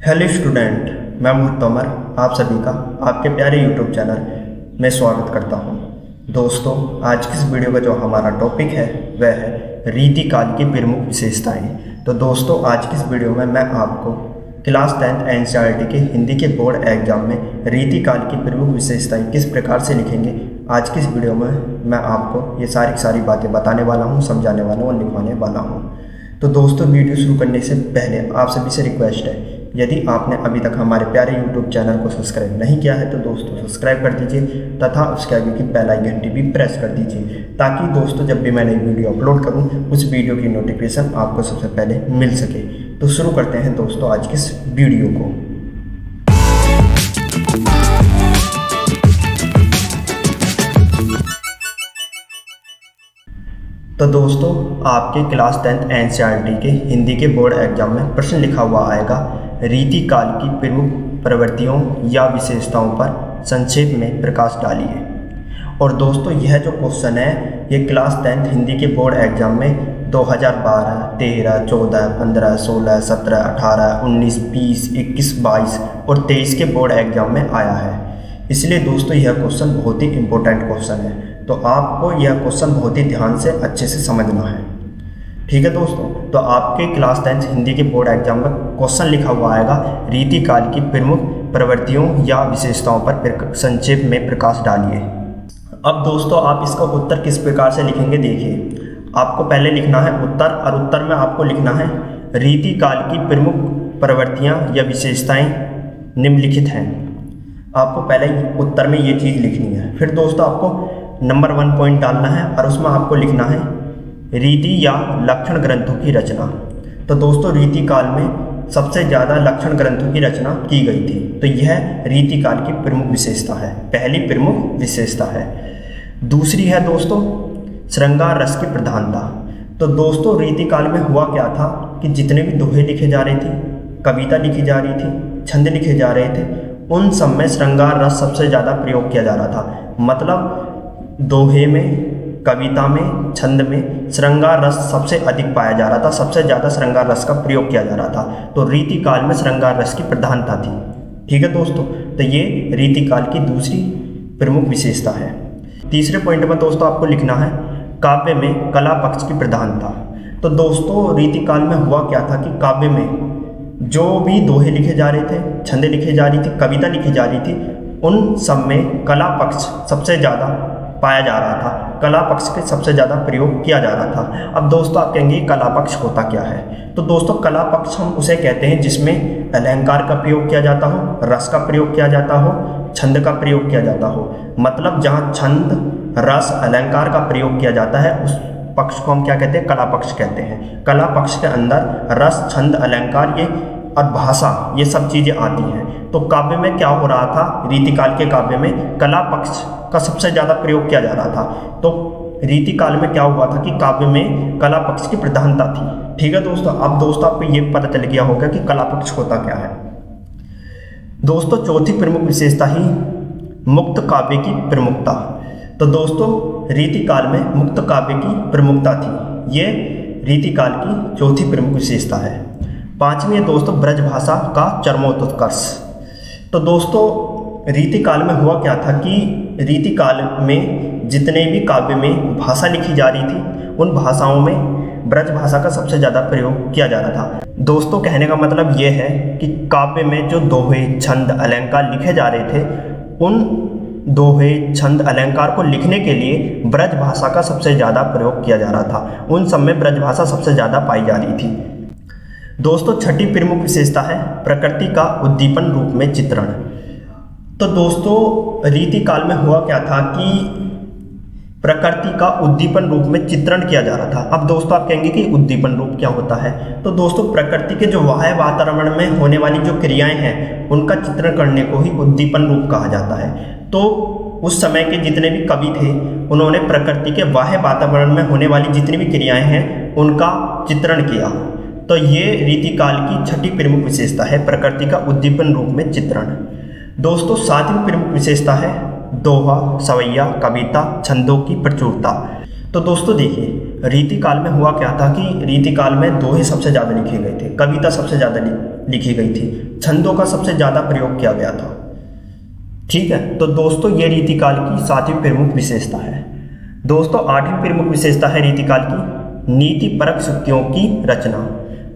Hello student, मैं मोहित तोमर, आप सभी का आपके प्यारे यूट्यूब चैनल में स्वागत करता हूँ। दोस्तों, आज की इस वीडियो का जो हमारा टॉपिक है, वह है रीति काल की प्रमुख विशेषताएँ। तो दोस्तों, आज की इस वीडियो में मैं आपको क्लास टेंथ एन के हिंदी के बोर्ड एग्ज़ाम में रीति काल की प्रमुख विशेषताएँ किस प्रकार से लिखेंगे, आज की इस वीडियो में मैं आपको ये सारी सारी बातें बताने वाला हूँ, समझाने वाला हूँ और लिखवाने वाला हूँ। तो दोस्तों, वीडियो शुरू करने से पहले आप सभी से रिक्वेस्ट है यदि आपने अभी तक हमारे प्यारे यूट्यूब चैनल को सब्सक्राइब नहीं किया है तो दोस्तों सब्सक्राइब कर दीजिए तथा उसके आगे की बेल आइकन घंटी भी प्रेस कर दीजिए, ताकि दोस्तों जब भी मैं नई वीडियो अपलोड करूँ, उस वीडियो की नोटिफिकेशन आपको सबसे पहले मिल सके। तो शुरू करते हैं दोस्तों आज की इस वीडियो को। तो दोस्तों, आपके क्लास टेंथ एन के हिंदी के बोर्ड एग्ज़ाम में प्रश्न लिखा हुआ आएगा। रीति काल की प्रमुख प्रवृत्तियों या विशेषताओं पर संक्षेप में प्रकाश डालिए। और दोस्तों यह जो क्वेश्चन है ये क्लास टेंथ हिंदी के बोर्ड एग्ज़ाम में 2012, 13, 14, 15, 16, 17, 18, 19, 20, 21, 22 और 23 के बोर्ड एग्ज़ाम में आया है। इसलिए दोस्तों यह क्वेश्चन बहुत ही इंपॉर्टेंट क्वेश्चन है। तो आपको यह क्वेश्चन बहुत ही ध्यान से अच्छे से समझना है। ठीक है दोस्तों? तो आपके क्लास टेंथ हिंदी के बोर्ड एग्ज़ाम में क्वेश्चन लिखा हुआ आएगा। रीति काल की प्रमुख प्रवृत्तियों या विशेषताओं पर संक्षेप में प्रकाश डालिए। अब दोस्तों, आप इसका उत्तर किस प्रकार से लिखेंगे देखिए। आपको पहले लिखना है उत्तर और उत्तर में आपको लिखना है, रीति काल की प्रमुख प्रवृत्तियाँ या विशेषताएँ निम्नलिखित हैं। आपको पहले उत्तर में ये चीज़ लिखनी है। फिर दोस्तों, आपको नंबर वन पॉइंट डालना है और उसमें आपको लिखना है रीति या लक्षण ग्रंथों की रचना। तो दोस्तों, रीति काल में सबसे ज़्यादा लक्षण ग्रंथों की रचना की गई थी। तो यह रीति काल की प्रमुख विशेषता है। पहली प्रमुख विशेषता है। दूसरी है दोस्तों श्रृंगार रस की प्रधानता। तो दोस्तों, रीति काल में हुआ क्या था कि जितने भी दोहे लिखे जा रहे थे, कविता लिखी जा रही थी, छंद लिखे जा रहे थे, उन सब में श्रृंगार रस सबसे ज़्यादा प्रयोग किया जा रहा था। मतलब दोहे में कविता में, छंद में श्रृंगार रस सबसे अधिक पाया जा रहा था, सबसे ज़्यादा श्रृंगार रस का प्रयोग किया जा रहा था। तो रीति काल में श्रृंगार रस की प्रधानता थी। ठीक है दोस्तों? तो ये रीति काल की दूसरी प्रमुख विशेषता है। तीसरे पॉइंट में दोस्तों आपको लिखना है, काव्य में कला पक्ष की प्रधानता। तो दोस्तों रीति काल में हुआ क्या था कि काव्य में जो भी दोहे लिखे जा रहे थे, छंदे लिखे जा रही थी, कविता लिखी जा रही थी, उन सब में कला पक्ष सबसे ज़्यादा पाया जा रहा था। कला पक्ष के सबसे ज़्यादा प्रयोग किया जा रहा था। अब दोस्तों, आप कहेंगे कला पक्ष होता क्या है? तो दोस्तों, कला पक्ष हम उसे कहते हैं जिसमें अलंकार का प्रयोग किया जाता हो, रस का प्रयोग किया जाता हो, छंद का प्रयोग किया जाता हो। मतलब जहाँ छंद, रस अलंकार का प्रयोग किया जाता है, उस पक्ष को हम क्या कहते हैं? कला पक्ष कहते हैं। कला पक्ष के अंदर रस, छंद अलंकार ये और भाषा, ये सब चीज़ें आती हैं। तो काव्य में क्या हो रहा था? रीतिकाल के काव्य में कला पक्ष का सबसे ज़्यादा प्रयोग किया जा रहा था। तो रीतिकाल में क्या हुआ था कि काव्य में कला पक्ष की प्रधानता थी। ठीक है दोस्तों, अब दोस्तों आपको ये पता चल गया होगा कि कला पक्ष होता क्या है। दोस्तों, चौथी प्रमुख विशेषता ही मुक्त काव्य की प्रमुखता। तो दोस्तों, रीतिकाल में मुक्त काव्य की प्रमुखता थी। ये रीतिकाल की चौथी प्रमुख विशेषता है। पांचवी है दोस्तों ब्रज भाषा का चरमोत्कर्ष। तो दोस्तों, रीतिकाल में हुआ क्या था कि रीतिकाल में जितने भी काव्य में भाषा लिखी जा रही थी, उन भाषाओं में ब्रज भाषा का सबसे ज़्यादा प्रयोग किया जा रहा था। दोस्तों, कहने का मतलब ये है कि काव्य में जो दोहे, छंद, अलंकार लिखे जा रहे थे, उन दोहे, छंद, अलंकार को लिखने के लिए ब्रज भाषा का सबसे ज़्यादा प्रयोग किया जा रहा था। उन सब में ब्रज भाषा सबसे ज़्यादा पाई जा रही थी। दोस्तों, छठी प्रमुख विशेषता है प्रकृति का उद्दीपन रूप में चित्रण। तो दोस्तों रीति काल में हुआ क्या था कि प्रकृति का उद्दीपन रूप में चित्रण किया जा रहा था। अब दोस्तों, आप कहेंगे कि उद्दीपन रूप क्या होता है? तो दोस्तों, प्रकृति के जो वाह्य वातावरण में होने वाली जो क्रियाएँ हैं, उनका चित्रण करने को ही उद्दीपन रूप कहा जाता है। तो उस समय के जितने भी कवि थे, उन्होंने प्रकृति के बाह्य वातावरण में होने वाली जितनी भी क्रियाएँ हैं, उनका चित्रण किया। तो ये रीतिकाल की छठी प्रमुख विशेषता है, प्रकृति का उद्दीपन रूप में चित्रण। दोस्तों, सातवीं प्रमुख विशेषता है दोहा, सवैया, कविता, छंदों की प्रचुरता। तो दोस्तों, देखिए, रीतिकाल में हुआ क्या था कि रीतिकाल में दोहे सबसे ज़्यादा लिखे गए थे, कविता सबसे ज़्यादा लिखी गई थी, छंदों का सबसे ज़्यादा प्रयोग किया गया था। ठीक है तो दोस्तों, ये रीतिकाल की सातवीं प्रमुख विशेषता है। दोस्तों, आठवीं प्रमुख विशेषता है रीतिकाल की नीति परक शक्तियों की रचना।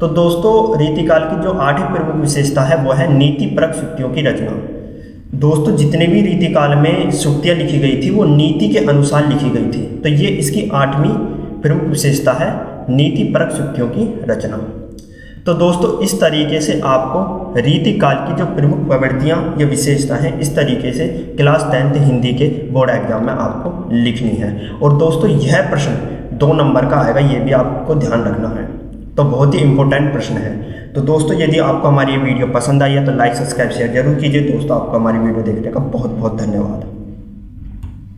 तो दोस्तों, रीतिकाल की जो आठवीं प्रमुख विशेषता है, वो है नीति परक शक्तियों की रचना। दोस्तों, जितने भी रीतिकाल में सुक्तियाँ लिखी गई थी, वो नीति के अनुसार लिखी गई थी। तो ये इसकी आठवीं प्रमुख विशेषता है, नीति परक सुक्तियों की रचना। तो दोस्तों, इस तरीके से आपको रीतिकाल की जो प्रमुख प्रवृत्तियाँ, या विशेषता हैं, इस तरीके से क्लास टेंथ हिंदी के बोर्ड एग्ज़ाम में आपको लिखनी है। और दोस्तों, यह प्रश्न दो नंबर का आएगा, ये भी आपको ध्यान रखना है। तो बहुत ही इंपॉर्टेंट प्रश्न है। तो दोस्तों, यदि आपको हमारी ये वीडियो पसंद आई है तो लाइक सब्सक्राइब शेयर ज़रूर कीजिए। दोस्तों, आपको हमारी वीडियो देखने का बहुत बहुत धन्यवाद।